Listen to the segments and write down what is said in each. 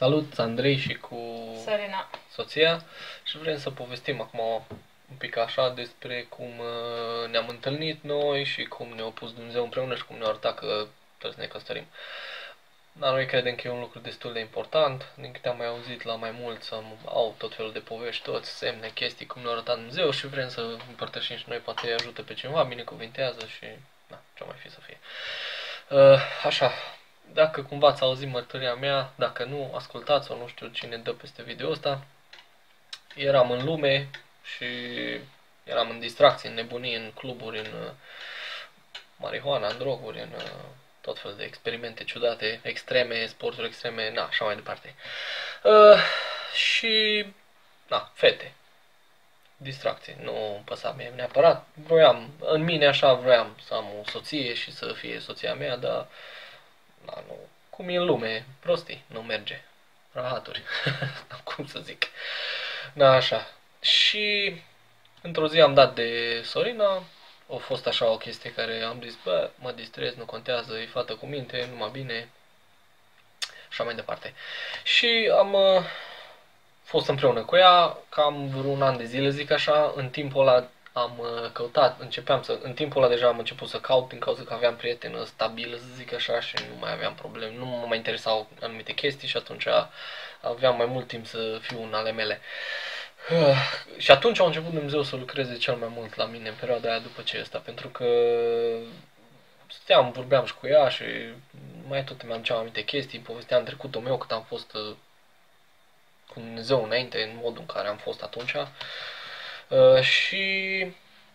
Salut, Andrei și cu Sărina. soția și vrem să povestim acum un pic așa despre cum uh, ne-am întâlnit noi și cum ne-a pus Dumnezeu împreună și cum ne-a arătat că trebuie să ne căsătorim. Dar noi credem că e un lucru destul de important. Din câte am mai auzit la mai mulți, am, au tot felul de povești, toți semne, chestii, cum ne-a arătat Dumnezeu și vrem să împărtășim și noi, poate îi ajută pe cineva, binecuvintează și da, ce mai fi să fie. Uh, așa, dacă cumva ați auzit mărturia mea, dacă nu, ascultați-o, nu știu cine dă peste video ăsta. Eram în lume și eram în distracții, în nebunii, în cluburi, în uh, marihuana, în droguri, în uh, tot fel de experimente ciudate, extreme, sporturi extreme, na, așa mai departe. Uh, și, na, fete. Distracție, nu îmi păsa mie neapărat. Vroiam, în mine așa vroiam să am o soție și să fie soția mea, dar da, nu, cum e în lume, prostii, nu merge. Rahaturi, cum să zic. Da, așa. Și într-o zi am dat de Sorina, a fost așa o chestie care am zis, bă, mă distrez, nu contează, e fată cu minte, numai bine, așa mai departe. Și am uh, fost împreună cu ea cam vreun an de zile, zic așa, în timpul ăla am uh, căutat, începeam să, în timpul ăla deja am început să caut din cauza că aveam prietenă stabilă, să zic așa, și nu mai aveam probleme, nu mă mai interesau anumite chestii și atunci aveam mai mult timp să fiu în ale mele. Uh, și atunci a început Dumnezeu să lucreze cel mai mult la mine în perioada aia după ce asta, pentru că stăteam, vorbeam și cu ea și mai tot mi-am ceam anumite chestii, povesteam trecutul meu cât am fost uh, cu Dumnezeu înainte, în modul în care am fost atunci. Uh, și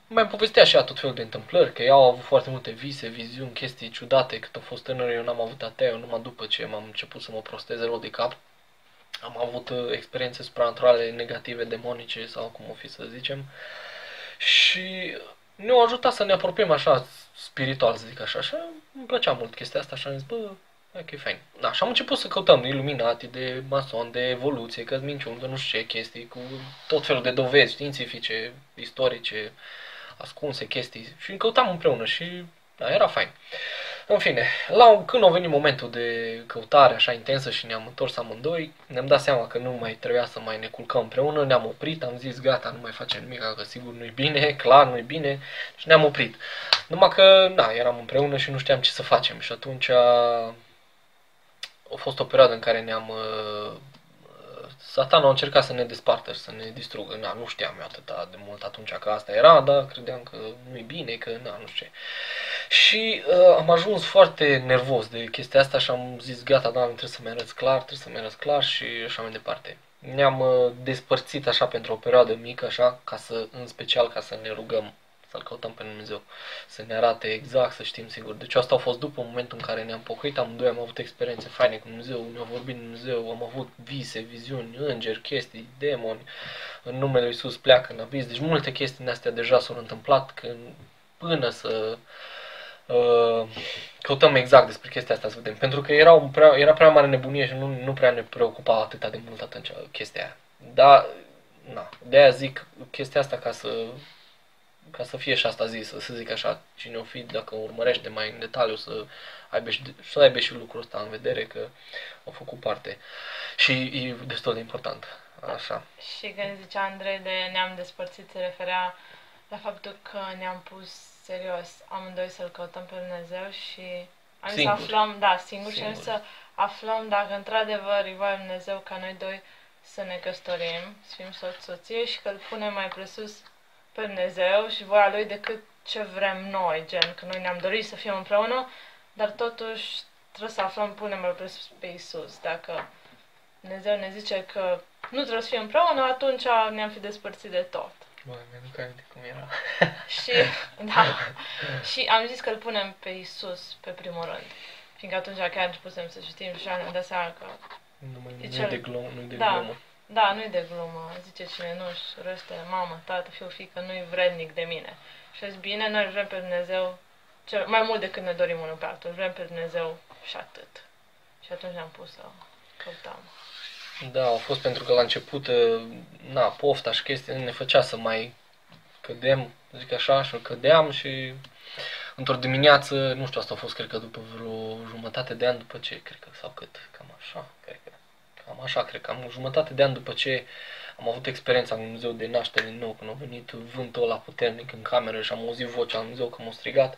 mai povestea și ea tot felul de întâmplări, că ea au avut foarte multe vise, viziuni, chestii ciudate, cât a fost tânăr, eu n-am avut atea, eu numai după ce m-am început să mă prosteze rău de cap, am avut uh, experiențe supranaturale negative, demonice sau cum o fi să zicem. Și ne-au ajutat să ne apropiem așa spiritual, să zic așa. Și îmi plăcea mult chestia asta și am zis, bă, ok, fain. Da, și am început să căutăm iluminati de mason, de evoluție, că minciuni, că nu știu ce chestii, cu tot felul de dovezi științifice, istorice, ascunse chestii. Și căutam împreună și da, era fain. În fine, la, când a venit momentul de căutare așa intensă și ne-am întors amândoi, ne-am dat seama că nu mai trebuia să mai ne culcăm împreună, ne-am oprit, am zis gata, nu mai facem nimic, că sigur nu-i bine, clar nu-i bine și ne-am oprit. Numai că, da, eram împreună și nu știam ce să facem și atunci a fost o perioadă în care ne-am... Uh, Satan a încercat să ne despartă și să ne distrugă. Na, nu știam eu atât de mult atunci că asta era, dar credeam că nu-i bine, că na, nu știu ce. Și uh, am ajuns foarte nervos de chestia asta și am zis, gata, da, trebuie să-mi arăți clar, trebuie să-mi arăți clar și așa mai departe. Ne-am uh, despărțit așa pentru o perioadă mică, așa, ca să, în special ca să ne rugăm să-L căutăm pe Dumnezeu, să ne arate exact, să știm sigur. Deci asta a fost după momentul în care ne-am pocăit, amândoi am avut experiențe faine cu Dumnezeu, ne-a vorbit Dumnezeu, am avut vise, viziuni, îngeri, chestii, demoni, în numele Lui Iisus pleacă în abis. Deci multe chestii din astea deja s-au întâmplat când, până să uh, căutăm exact despre chestia asta să vedem. Pentru că era, un prea, era prea mare nebunie și nu, nu prea ne preocupa atât de mult atunci chestia aia. Dar, na, de aia zic chestia asta ca să ca să fie și asta zis, să zic așa, cine o fi, dacă urmărește mai în detaliu să aibă și, să aibă și lucrul ăsta în vedere, că au făcut parte. Și e destul de important. Așa. Și când zicea Andrei de ne-am despărțit, se referea la faptul că ne-am pus serios amândoi să-L căutăm pe Dumnezeu și am să aflăm, da, singur, singur. și să aflăm dacă într-adevăr îi va Dumnezeu ca noi doi să ne căsătorim, să fim soț-soție și că îl punem mai presus pe Dumnezeu și voia Lui decât ce vrem noi, gen că noi ne-am dorit să fim împreună, dar totuși trebuie să aflăm, punem mai presus pe Isus. Dacă Dumnezeu ne zice că nu trebuie să fim împreună, atunci ne-am fi despărțit de tot. Băi, mi-aduc aminte cum era. și, da, și am zis că îl punem pe Isus pe primul rând. Fiindcă atunci chiar începusem să citim și ne-am dat seama că... Nu, mai, nu cel... de glumă, nu de da, glumă. Da, nu-i de glumă. Zice cine nu-și răște mamă, tată, fiu, fică, nu-i vrednic de mine. Și zis, bine, noi vrem pe Dumnezeu cel, mai mult decât ne dorim unul pe altul. Vrem pe Dumnezeu și atât. Și atunci ne-am pus să căutăm. Da, a fost pentru că la început, ă, na, pofta și chestia ne făcea să mai cădem, zic așa, și cădeam și într-o dimineață, nu știu, asta a fost, cred că după vreo jumătate de an după ce, cred că, sau cât, cam așa, cred că Cam așa, cred că am jumătate de an după ce am avut experiența cu Dumnezeu de naștere din nou, când a venit vântul ăla puternic în cameră și am auzit vocea lui Dumnezeu că m-a strigat,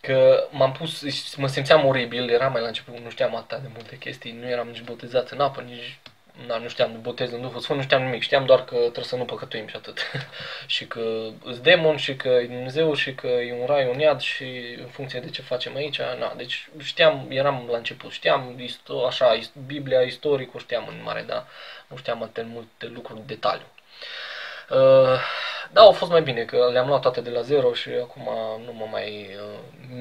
că m-am pus, mă simțeam oribil, era mai la început, nu știam atât de multe chestii, nu eram nici botezat în apă, nici na, nu știam de botez în Duhul Sfânt, nu știam nimic, știam doar că trebuie să nu păcătuim și atât. și că îți demon și că e Dumnezeu și că e un rai, un iad și în funcție de ce facem aici, na, deci știam, eram la început, știam isto- așa, Biblia, istoricul știam în mare, dar nu știam atât multe lucruri, detaliu. Uh, da, au fost mai bine, că le-am luat toate de la zero și acum nu mă mai uh,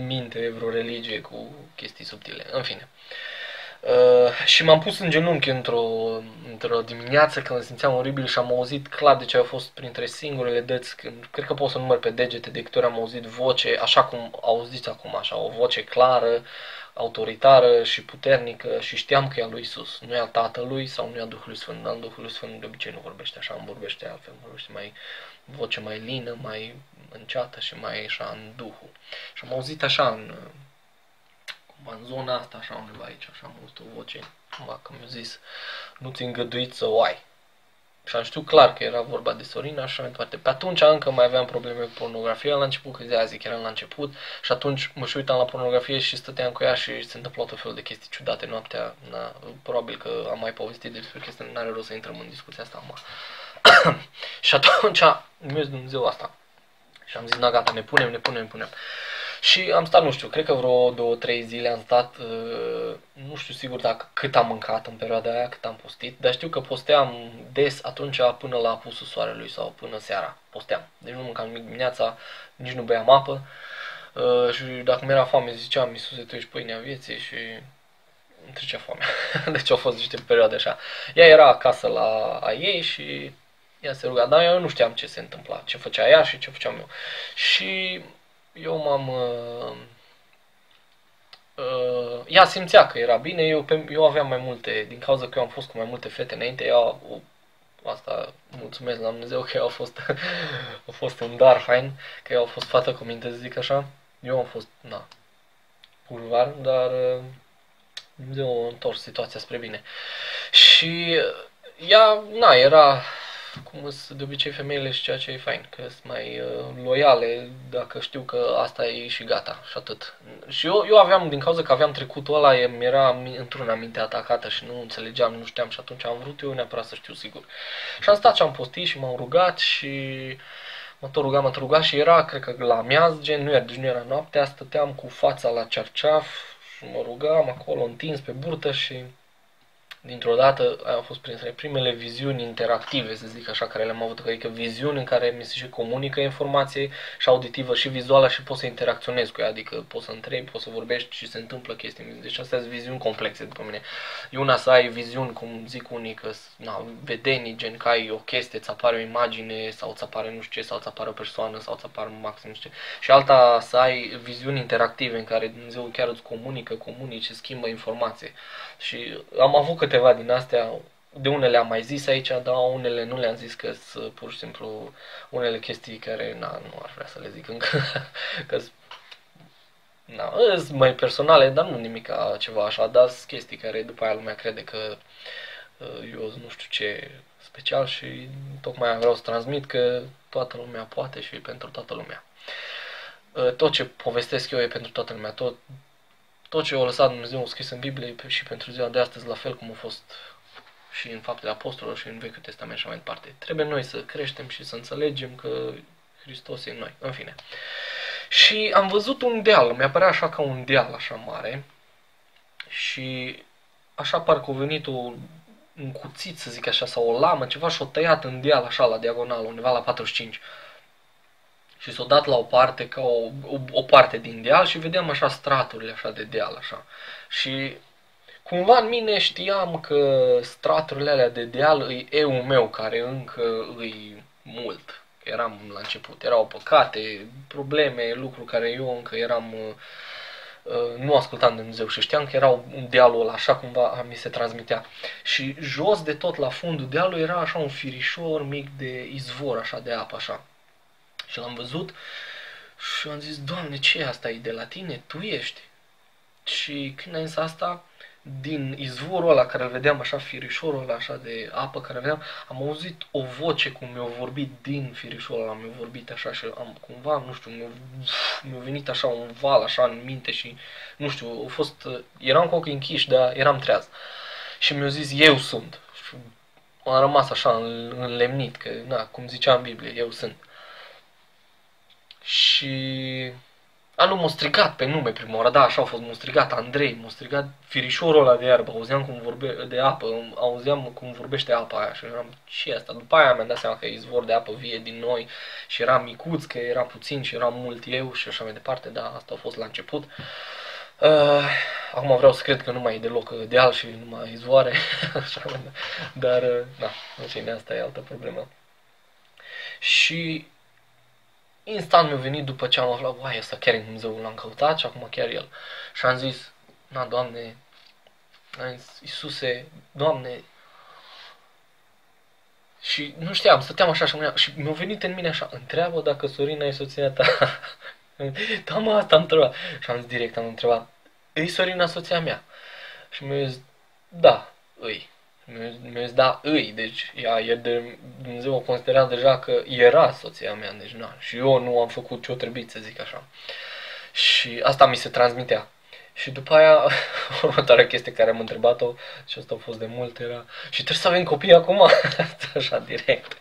minte vreo religie cu chestii subtile. În fine. Uh, și m-am pus în genunchi într-o, într-o dimineață când simțeam oribil și am auzit clar de ce au fost printre singurele dăți, când, cred că pot să număr pe degete de câte ori am auzit voce, așa cum auziți acum, așa, o voce clară, autoritară și puternică și știam că e a lui Isus, nu e a Tatălui sau nu e a Duhului Sfânt, dar Duhului Sfânt de obicei nu vorbește așa, îmi vorbește altfel, vorbește mai voce mai lină, mai înceată și mai așa în Duhul. Și am auzit așa în, în zona asta, așa undeva aici, așa am auzit o voce, cumva că mi-a zis, nu ți îngăduit să o ai. Și am știut clar că era vorba de Sorina și așa mai departe. Pe atunci încă mai aveam probleme cu pornografia la început, că zi zic eram la început și atunci mă și uitam la pornografie și stăteam cu ea și se întâmplau tot felul de chestii ciudate noaptea. Na, probabil că am mai povestit despre chestii, nu are rost să intrăm în discuția asta acum. și atunci mi-a zis Dumnezeu asta. Și am zis, na gata, ne punem, ne punem, ne punem. Și am stat, nu știu, cred că vreo două, trei zile am stat, uh, nu știu sigur dacă cât am mâncat în perioada aia, cât am postit, dar știu că posteam des atunci până la apusul soarelui sau până seara, posteam. Deci nu mâncam nimic dimineața, nici nu beam apă uh, și dacă mi-era foame ziceam, Iisuse, tu ești pâinea vieții și îmi trecea foamea. deci au fost niște perioade așa. Ea era acasă la a ei și ea se ruga, dar eu nu știam ce se întâmpla, ce făcea ea și ce făceam eu. Și eu m-am... Uh, uh, ea simțea că era bine, eu, pe, eu aveam mai multe, din cauza că eu am fost cu mai multe fete înainte, ea, o, asta mulțumesc la Dumnezeu că ea a fost, a fost un dar fain, că ea a fost fată cu minte, să zic așa. Eu am fost, na, curvar, dar uh, Dumnezeu a întors situația spre bine. Și ea, na, era cum sunt de obicei femeile și ceea ce e fain, că sunt mai uh, loiale dacă știu că asta e și gata și atât. Și eu, eu aveam, din cauza că aveam trecutul ăla, mi era într-una minte atacată și nu înțelegeam, nu știam și atunci am vrut eu neapărat să știu sigur. Și am stat și am postit și m-am rugat și mă tot rugam, mă tot rugat și era, cred că la miaz, gen, nu era, deci nu era noaptea, stăteam cu fața la cerceaf și mă rugam acolo întins pe burtă și dintr-o dată au fost printre primele viziuni interactive, să zic așa, care le-am avut, adică viziuni în care mi se și comunică informație și auditivă și vizuală și poți să interacționezi cu ea, adică poți să întrebi, poți să vorbești și se întâmplă chestii. Deci astea sunt viziuni complexe după mine. E una să ai viziuni, cum zic unii, că na, vedenii, gen că ai o chestie, îți apare o imagine sau îți apare nu știu ce, sau îți apare o persoană sau îți apare maxim nu știu ce. Și alta să ai viziuni interactive în care Dumnezeu chiar îți comunică, comunice, schimbă informație. Și am avut câteva din astea, de unele am mai zis aici, dar unele nu le-am zis că sunt pur și simplu unele chestii care na, nu ar vrea să le zic încă, că na, sunt mai personale, dar nu nimic ceva așa, dar sunt chestii care după aia lumea crede că uh, eu nu știu ce special și tocmai vreau să transmit că toată lumea poate și pentru toată lumea. Uh, tot ce povestesc eu e pentru toată lumea, tot tot ce a lăsat Dumnezeu scris în Biblie și pentru ziua de astăzi, la fel cum a fost și în faptele apostolilor și în Vechiul Testament și mai departe. Trebuie noi să creștem și să înțelegem că Hristos e în noi. În fine. Și am văzut un deal, mi-a părea așa ca un deal așa mare și așa parcă a venit o, un cuțit, să zic așa, sau o lamă, ceva și o tăiat în deal așa la diagonal, undeva la 45 și s-o dat la o parte, ca o, o, o parte din deal și vedeam așa straturile așa de deal, așa. Și cumva în mine știam că straturile alea de deal îi eu meu, care încă îi mult. Eram la început, erau păcate, probleme, lucruri care eu încă eram uh, nu ascultam de Dumnezeu și știam că era un dealul ăla, așa cumva mi se transmitea. Și jos de tot la fundul dealului era așa un firișor mic de izvor, așa de apă, așa. Și l-am văzut și am zis, Doamne, ce e asta? E de la tine? Tu ești? Și când am zis asta, din izvorul ăla care îl vedeam așa, firișorul ăla așa de apă care vedeam, am auzit o voce cum mi-a vorbit din firișorul ăla, mi-a vorbit așa și am cumva, nu știu, mi-a, mi-a venit așa un val așa în minte și, nu știu, a fost, eram cu ochii închiși, dar eram treaz. Și mi-a zis, eu sunt. Și am rămas așa înlemnit, că, na, cum zicea în Biblie, eu sunt. Și a, nu, m-a strigat pe nume prima oară, da, așa a fost, m-a strigat Andrei, m-a strigat firișorul ăla de iarbă, auzeam cum vorbe, de apă, auzeam cum vorbește apa aia și eram, ce asta? După aia mi-am dat seama că e izvor de apă vie din noi și era micuț, că era puțin și era mult eu și așa mai departe, da, asta a fost la început. Uh, acum vreau să cred că nu mai e deloc deal și nu mai izvoare, așa, dar, uh, da, în fine, asta e altă problemă. Și instant mi-a venit după ce am aflat, uai, ăsta chiar e Dumnezeu, l-am căutat și acum chiar El. Și am zis, na, Doamne, am zis, Iisuse, Doamne, și nu știam, stăteam așa și, mâneam, și mi-a venit în mine așa, întreabă dacă Sorina e soția ta. da, mă, asta am întrebat. Și am zis direct, am întrebat, e Sorina soția mea? Și mi-a zis, da, îi mi-a zis, da, îi, deci ea, e de, Dumnezeu o considera deja că era soția mea, deci na, și eu nu am făcut ce-o trebuie să zic așa. Și asta mi se transmitea. Și după aia, următoarea chestie care am întrebat-o, și asta a fost de mult, era și trebuie să avem copii acum, așa direct.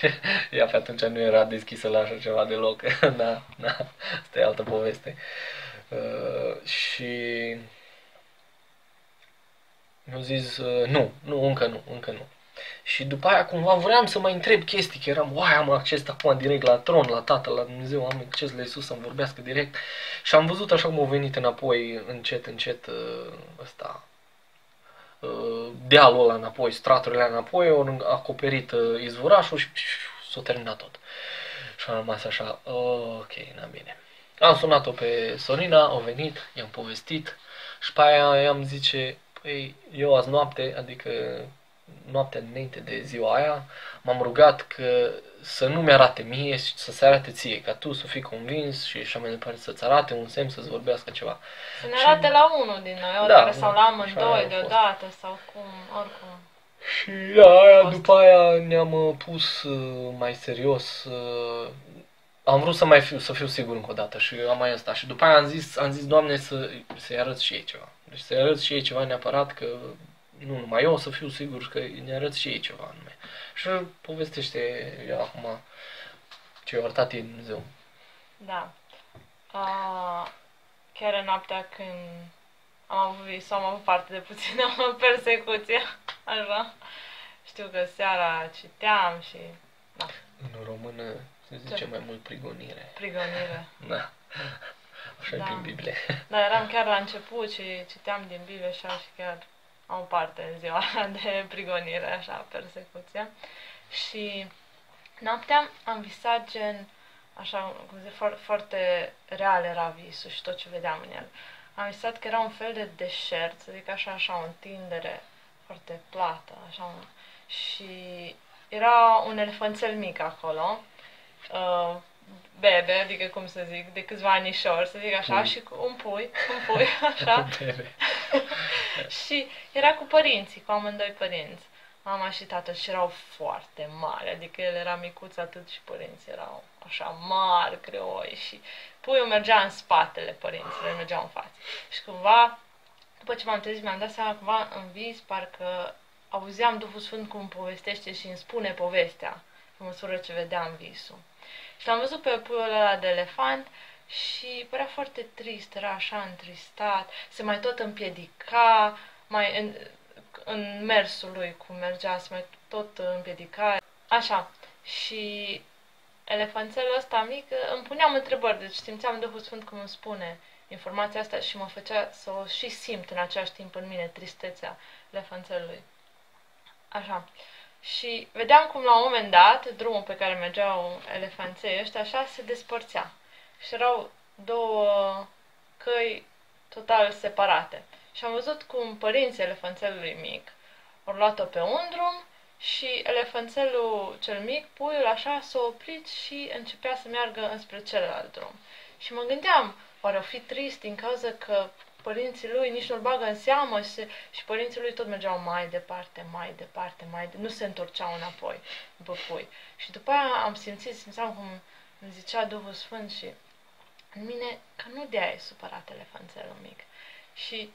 Ea pe atunci nu era deschisă la așa ceva deloc, da, da, asta e altă poveste. Uh, și mi-au zis, uh, nu, nu, încă nu, încă nu. Și după aia cumva vreau să mai întreb chestii, că eram, uai, am acces acum direct la tron, la Tatăl, la Dumnezeu, am acces la Isus să-mi vorbească direct. Și am văzut așa cum au venit înapoi, încet, încet, uh, ăsta, uh, dealul ăla înapoi, straturile înapoi, au acoperit izvorașul și s-a terminat tot. Și am rămas așa, ok, na bine. Am sunat-o pe Sorina, au venit, i-am povestit și pe aia i-am zice, Păi, eu azi noapte, adică noaptea înainte de ziua aia, m-am rugat că să nu mi-arate mie și să se arate ție, ca tu să fii convins și așa mai departe, să-ți arate un semn, să-ți vorbească ceva. Să ne arate și... la unul din noi, da, sau la amândoi deodată sau cum, oricum. Și da, aia, după aia ne-am uh, pus uh, mai serios. Uh, am vrut să mai fiu, să fiu sigur încă o dată și am mai stat. Și după aia am zis, am zis Doamne, să, să-i arăt și ei ceva. Deci să arăt și ei ceva neapărat că nu numai eu o să fiu sigur că ne arăt și ei ceva anume. Și povestește ea acum ce i-a arătat ei Dumnezeu. Da. Uh, chiar în noaptea când am avut vis, am avut parte de puțină persecuție, așa. Știu că seara citeam și... Da. În română se zice ce? mai mult prigonire. Prigonire. Da. Așa da. prin Biblie. Da, eram chiar la început și citeam din Biblie așa și chiar am parte în ziua de prigonire, așa, persecuție. Și noaptea am visat gen, așa, cum zic, foarte, foarte real era visul și tot ce vedeam în el. Am visat că era un fel de deșert, să zic așa, așa, o întindere foarte plată, așa, și era un elefanțel mic acolo, uh, bebe, adică cum să zic, de câțiva anișori, să zic așa, pui. și cu un pui, un pui, așa. și era cu părinții, cu amândoi părinți. Mama și tatăl și erau foarte mari, adică el era micuț atât și părinții erau așa mari, greoi și puiul mergea în spatele părinților, mergea în față. Și cumva, după ce m-am trezit, mi-am dat seama cumva în vis, parcă auzeam Duhul Sfânt cum povestește și îmi spune povestea, în măsură ce vedeam visul. Și l-am văzut pe puiul ăla de elefant și părea foarte trist, era așa întristat, se mai tot împiedica, mai în, în mersul lui cum mergea, se mai tot împiedica, așa. Și elefanțelul ăsta mic îmi puneam întrebări, deci simțeam Duhul Sfânt cum îmi spune informația asta și mă făcea să o și simt în același timp în mine tristețea elefanțelului. Așa. Și vedeam cum la un moment dat drumul pe care mergeau elefanței ăștia așa se despărțea. Și erau două căi total separate. Și am văzut cum părinții elefanțelului mic au luat-o pe un drum și elefanțelul cel mic, puiul așa, s-a oprit și începea să meargă înspre celălalt drum. Și mă gândeam, oare o fi trist din cauza că părinții lui nici nu-l bagă în seamă și, și părinții lui tot mergeau mai departe, mai departe, mai de, nu se întorceau înapoi după pui. Și după aia am simțit, simțeam cum îmi zicea Duhul Sfânt și în mine că nu de aia e supărat elefanțelul mic. Și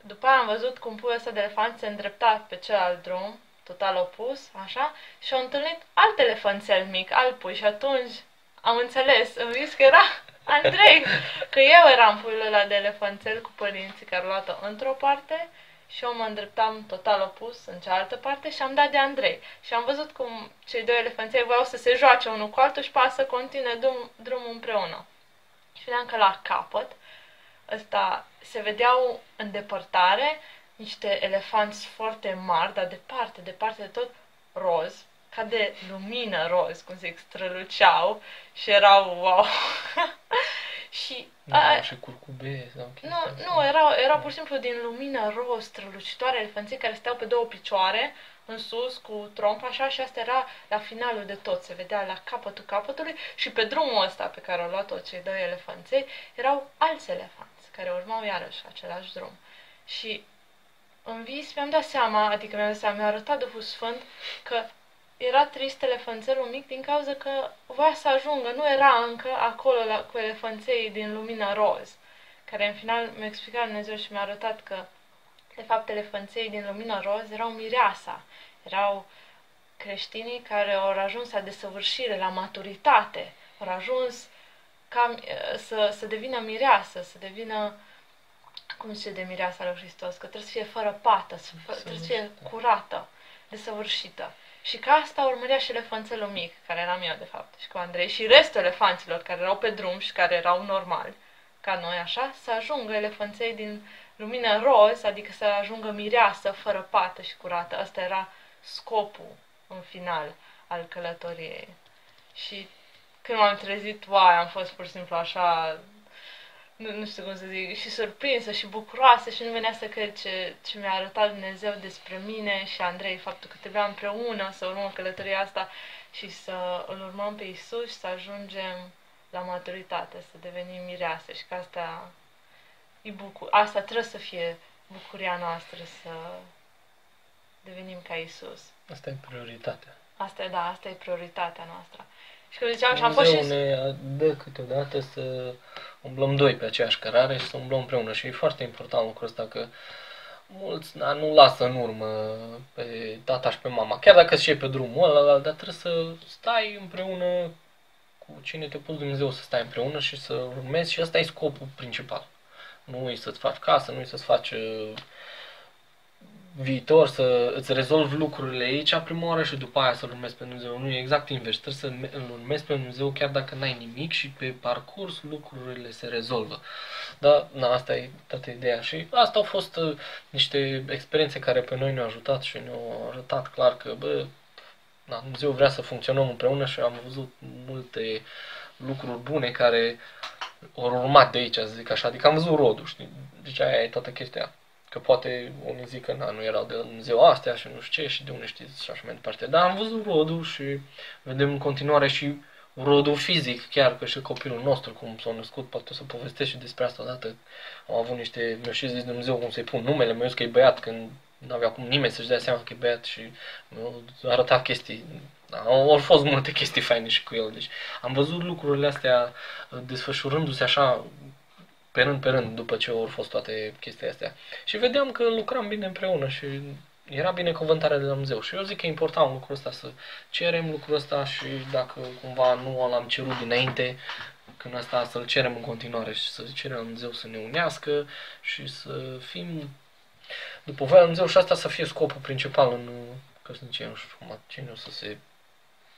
după aia am văzut cum puiul ăsta de elefant se îndrepta pe celălalt drum, total opus, așa, și au întâlnit alt elefanțel mic, alt pui și atunci am înțeles, am zis că era Andrei, că eu eram puiul ăla de elefanțel cu părinții care au luat-o într-o parte și eu mă îndreptam total opus în cealaltă parte și am dat de Andrei. Și am văzut cum cei doi elefanței voiau să se joace unul cu altul și pas să continue drum, drumul împreună. Și vedeam că la capăt ăsta se vedeau în depărtare niște elefanți foarte mari, dar departe, departe de tot, roz, ca de lumină roz, cum zic, străluceau și erau wow. și nu, a, și curcube sau Nu, nu, erau, erau pur și simplu din lumină roz, strălucitoare, elefanții care steau pe două picioare, în sus, cu trompa așa, și asta era la finalul de tot, se vedea la capătul capătului și pe drumul ăsta pe care au luat-o cei doi elefanței, erau alți elefanți care urmau iarăși același drum. Și în vis mi-am dat seama, adică mi-am dat seama, mi-a arătat Duhul Sfânt că era trist elefanțelul mic din cauza că voia să ajungă, nu era încă acolo la, cu elefanței din lumina roz, care în final mi-a explicat Dumnezeu și mi-a arătat că de fapt elefanței din lumina roz erau mireasa, erau creștinii care au ajuns la desăvârșire, la maturitate, au ajuns ca, să, să devină mireasă, să devină cum se de mireasa lui Hristos, că trebuie să fie fără pată, să, fă, trebuie să fie curată, desăvârșită. Și ca asta urmărea și elefanțelul mic, care eram eu, de fapt, și cu Andrei, și restul elefanților care erau pe drum și care erau normali, ca noi, așa, să ajungă elefanței din lumină roz, adică să ajungă mireasă, fără pată și curată. Asta era scopul, în final, al călătoriei. Și când m-am trezit, uai, am fost pur și simplu așa nu, nu știu cum să zic, și surprinsă și bucuroasă și nu venea să cred ce, ce mi-a arătat Dumnezeu despre mine și Andrei, faptul că trebuia împreună să urmăm călătoria asta și să îl urmăm pe Isus și să ajungem la maturitate, să devenim mirease și că asta e bucur, asta trebuie să fie bucuria noastră, să devenim ca Isus. Asta e prioritatea. Asta e, da, asta e prioritatea noastră. Și când ziceam, și am fost și... ne dă câteodată să umblăm doi pe aceeași cărare și să umblăm împreună. Și e foarte important lucrul ăsta că mulți na, nu lasă în urmă pe tata și pe mama. Chiar dacă și pe drumul ăla, dar trebuie să stai împreună cu cine te pus Dumnezeu să stai împreună și să urmezi și ăsta e scopul principal. Nu e să-ți faci casă, nu e să-ți faci uh, viitor să îți rezolvi lucrurile aici prima oară și după aia să-L urmezi pe Dumnezeu. Nu e exact invers. Trebuie să îl urmezi pe Dumnezeu chiar dacă n-ai nimic și pe parcurs lucrurile se rezolvă. Da, na, asta e toată ideea. Și asta au fost uh, niște experiențe care pe noi ne-au ajutat și ne-au arătat clar că, bă, na, Dumnezeu vrea să funcționăm împreună și am văzut multe lucruri bune care au urmat de aici, să zic așa. Adică am văzut rodul, știi? Deci aia e toată chestia. Că poate unii zic că na, nu erau de Dumnezeu astea și nu știu ce și de unde știți și așa mai departe. Dar am văzut rodul și vedem în continuare și rodul fizic, chiar că și copilul nostru, cum s-a născut, poate să povestesc și despre asta odată. Am avut niște, mi-a și zis Dumnezeu cum să-i pun numele, mi-a zis că e băiat când nu avea cum nimeni să-și dea seama că e băiat și mi-a arătat chestii. Au, au fost multe chestii faine și cu el. Deci am văzut lucrurile astea desfășurându-se așa pe rând, pe rând, după ce au fost toate chestiile astea. Și vedeam că lucram bine împreună și era binecuvântarea de la Dumnezeu. Și eu zic că e important lucrul ăsta să cerem lucrul ăsta și dacă cumva nu l-am cerut dinainte, când asta să-l cerem în continuare și să cerem la Dumnezeu să ne unească și să fim după voia Dumnezeu și asta să fie scopul principal în căsnicie. Nu știu cine o să se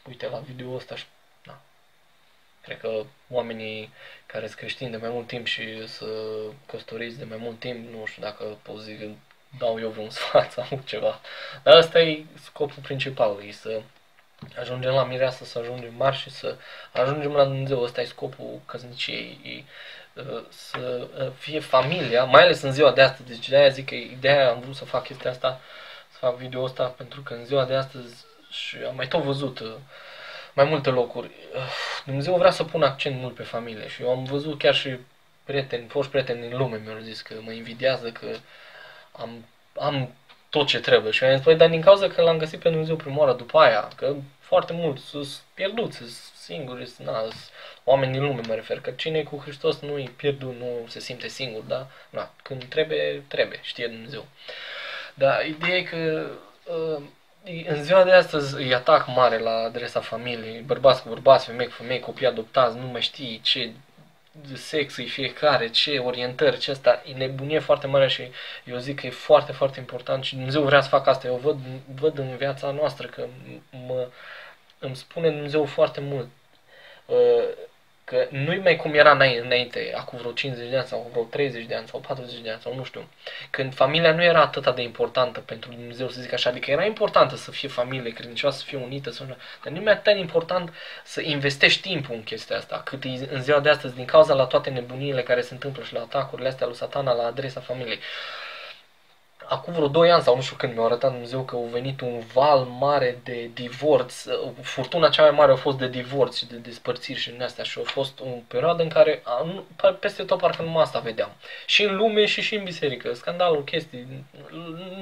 uite la video ăsta și Cred că oamenii care sunt creștini de mai mult timp și să căsătoriți de mai mult timp, nu știu dacă pot zic, dau eu vreun sfat sau ceva. Dar ăsta e scopul principal, e să ajungem la mireasă, să ajungem mari și să ajungem la Dumnezeu. Ăsta e scopul căsniciei, e, uh, să uh, fie familia, mai ales în ziua de astăzi. Deci de aia zic că ideea am vrut să fac chestia asta, să fac video ăsta, pentru că în ziua de astăzi și am mai tot văzut uh, mai multe locuri. Dumnezeu vrea să pună accent mult pe familie și eu am văzut chiar și prieteni, foști prieteni din lume mi-au zis că mă invidiază că am, am tot ce trebuie. Și mi-am zis, păi, dar din cauza că l-am găsit pe Dumnezeu prima oară după aia, că foarte mult sunt pierduți, sunt singuri, sunt, na, sunt oameni din lume mă refer, că cine e cu Hristos nu e pierdut, nu se simte singur, da? Na, când trebuie, trebuie, știe Dumnezeu. Dar ideea e că uh, în ziua de astăzi e atac mare la adresa familiei, bărbați cu bărbați, femei cu femei, copii adoptați, nu mai știi ce sex e fiecare, ce orientări, ce asta, e nebunie foarte mare și eu zic că e foarte, foarte important și Dumnezeu vrea să facă asta. Eu văd, văd în viața noastră că mă, îmi spune Dumnezeu foarte mult. Uh, Că nu-i mai cum era înainte, acum vreo 50 de ani sau vreo 30 de ani sau 40 de ani sau nu știu. Când familia nu era atât de importantă pentru Dumnezeu, să zic așa, adică era importantă să fie familie credincioasă, să fie unită, să nu... dar nu e atât de important să investești timpul în chestia asta, cât e în ziua de astăzi din cauza la toate nebuniile care se întâmplă și la atacurile astea lui satana la adresa familiei acum vreo 2 ani sau nu știu când mi-a arătat Dumnezeu că a venit un val mare de divorț, furtuna cea mai mare a fost de divorț și de despărțiri și din astea și a fost o perioadă în care peste tot parcă numai asta vedeam. Și în lume și și în biserică, scandalul, chestii,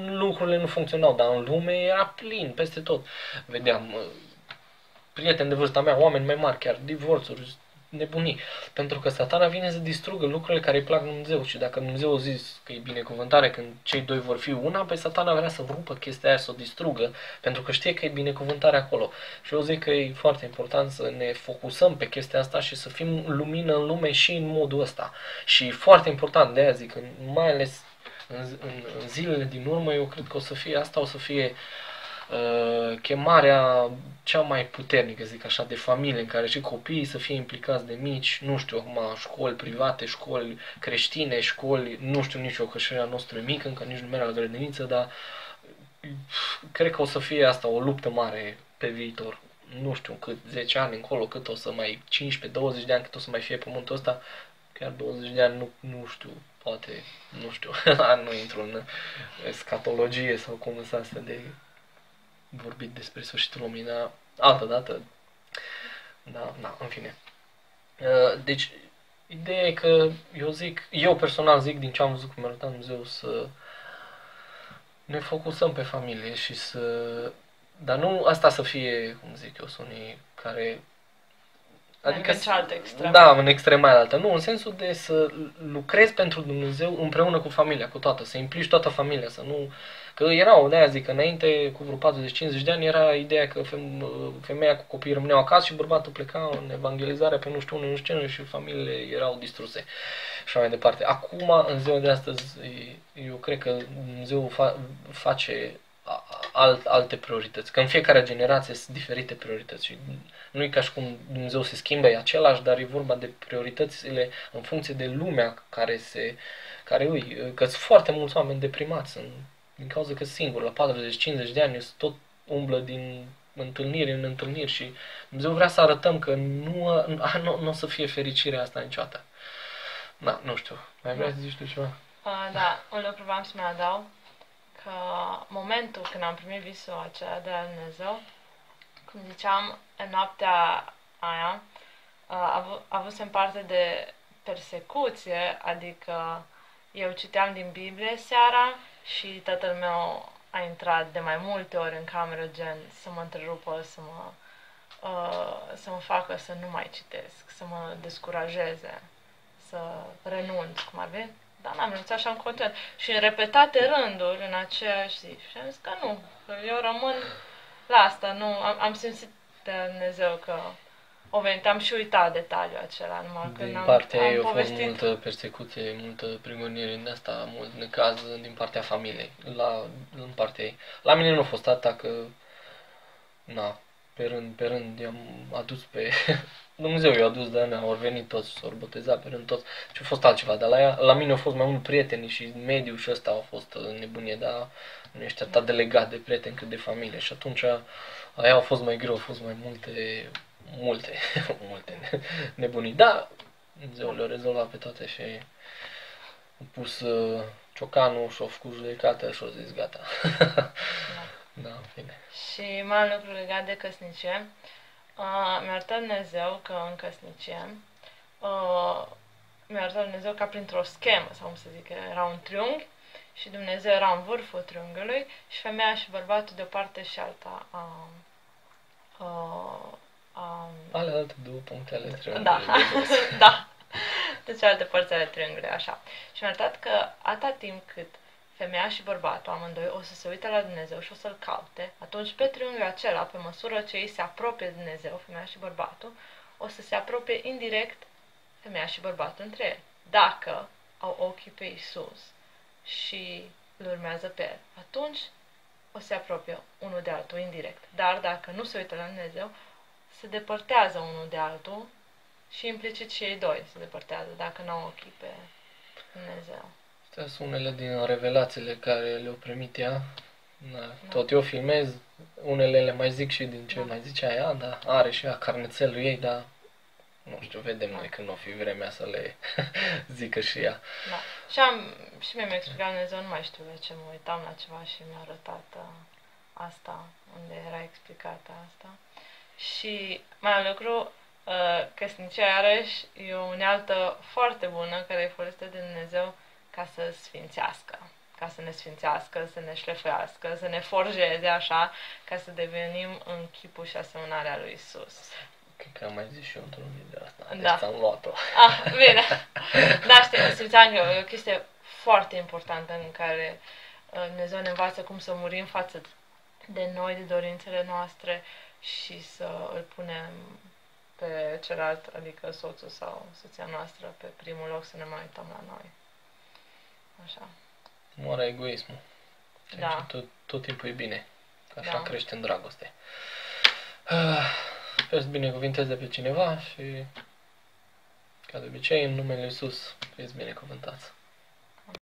lucrurile nu funcționau, dar în lume era plin, peste tot. Vedeam prieteni de vârsta mea, oameni mai mari chiar, divorțuri, nebunii. Pentru că satana vine să distrugă lucrurile care îi plac Dumnezeu și dacă Dumnezeu a zis că e binecuvântare când cei doi vor fi una, pe satana vrea să rupă chestia aia, să o distrugă, pentru că știe că e binecuvântare acolo. Și eu zic că e foarte important să ne focusăm pe chestia asta și să fim lumină în lume și în modul ăsta. Și foarte important, de aia zic, mai ales în, în, în zilele din urmă, eu cred că o să fie asta, o să fie uh, Uh, chemarea cea mai puternică, zic așa, de familie, în care și copiii să fie implicați de mici, nu știu acum, școli private, școli creștine, școli, nu știu nici eu că și nostru e mic, încă nici nu merg la grădiniță, dar cred că o să fie asta o luptă mare pe viitor. Nu știu cât, 10 ani încolo, cât o să mai, 15-20 de ani, cât o să mai fie pământul ăsta, chiar 20 de ani, nu, nu știu, poate, nu știu, nu intru în escatologie sau cum sunt astea de vorbit despre sfârșitul lumii, dar altă dată, da, da, în fine. Uh, deci, ideea e că eu zic, eu personal zic din ce am văzut cum mi-a arătat Dumnezeu să ne focusăm pe familie și să... Dar nu asta să fie, cum zic eu, sunii care Adică, în altă extremă. Da, în extrema altă. Nu, în sensul de să lucrezi pentru Dumnezeu împreună cu familia, cu toată, să implici toată familia, să nu... Că erau, de-aia zic, că înainte, cu vreo 40-50 de ani, era ideea că femeia cu copii rămâneau acasă și bărbatul pleca în evangelizare pe nu știu unde, nu știu ce, și familiile erau distruse și mai departe. Acum, în ziua de astăzi, eu cred că Dumnezeu fa- face alt, alte priorități. Că în fiecare generație sunt diferite priorități și nu e ca și cum Dumnezeu se schimbă, e același, dar e vorba de prioritățile în funcție de lumea care se care ui, că sunt foarte mulți oameni deprimați în, din cauza că sunt singuri, la 40-50 de ani tot umblă din întâlniri în întâlniri și Dumnezeu vrea să arătăm că nu, a, nu, nu o să fie fericirea asta niciodată. Da, nu știu. Mai vrei da. să zici tu ceva? Uh, da, un lucru vreau să-mi adaug că momentul când am primit visul acela de la Dumnezeu, cum ziceam, în noaptea aia, a avusem parte de persecuție, adică eu citeam din Biblie seara și tatăl meu a intrat de mai multe ori în cameră, gen să mă întrerupă, să mă, uh, să mă facă să nu mai citesc, să mă descurajeze, să renunț, cum ar veni. Dar n-am renunțat și am continuat. Și în repetate rânduri în aceeași zi. Și am zis că nu, că eu rămân la asta. Nu, am, am simțit de Dumnezeu că o venit, am și uitat detaliul acela numai din când partea am, ei a fost multă persecuție, multă prigonire în asta, mult necaz din partea familiei, la, în partea ei. La mine nu a fost atât că, na, pe rând, pe rând i-am adus pe Dumnezeu i-a adus de au venit toți, s-au botezat pe rând toți și a fost altceva, dar la, ea, la mine au fost mai mult prieteni și mediul și ăsta au fost nebunie, dar nu ești atât de legat de prieteni cât de familie și atunci aia au fost mai greu, au fost mai multe, multe, multe nebunii, da, Dumnezeu le-a rezolvat pe toate și a pus uh, ciocanul și a făcut judecată și a zis gata. da. da, bine. Și mai un lucru legat de căsnicie. Uh, mi-a arătat Dumnezeu că în căsnicie uh, mi-a arătat Dumnezeu ca printr-o schemă, sau cum să zic, era un triunghi și Dumnezeu era în vârful triunghiului și femeia și bărbatul de o parte și alta a, a, a ale alte două puncte ale triunghiului. Da, da. De cealaltă părți ale triunghiului, așa. Și mi-a arătat că atâta timp cât femeia și bărbatul, amândoi, o să se uite la Dumnezeu și o să-L caute, atunci pe triunghiul acela, pe măsură ce ei se apropie de Dumnezeu, femeia și bărbatul, o să se apropie indirect femeia și bărbatul între ei. Dacă au ochii pe Isus și îl urmează pe el, atunci o să se apropie unul de altul indirect. Dar dacă nu se uită la Dumnezeu, se depărtează unul de altul și implicit și ei doi se depărtează dacă nu au ochii pe Dumnezeu. Astea sunt unele din revelațiile care le-au primit ea. Da. da. Tot eu filmez, unele le mai zic și din ce da. mai zicea ea, dar are și ea carnețelul ei, dar nu știu, vedem noi când o fi vremea să le zică și ea. Da. Și am, și mi-a explicat Dumnezeu, nu mai știu de ce mă uitam la ceva și mi-a arătat uh, asta, unde era explicată asta. Și mai un lucru, uh, căsnicia iarăși e o unealtă foarte bună care e folosită de Dumnezeu ca să sfințească ca să ne sfințească, să ne șlefuiască, să ne forjeze așa, ca să devenim în chipul și asemănarea lui Isus. Cred că am mai zis și eu într-un video asta. Da. Deci am luat-o. Ah, bine. da, știu, simțeam eu. E o chestie foarte importantă în care uh, Dumnezeu ne învață cum să murim față de noi, de dorințele noastre și să îl punem pe celălalt, adică soțul sau soția noastră, pe primul loc să ne mai uităm la noi. Așa. Moare egoismul. Da. Tot, tot timpul e bine. Așa da. crește în dragoste. Uh. Sper să binecuvinteze pe cineva și, ca de obicei, în numele Iisus, fiți binecuvântați.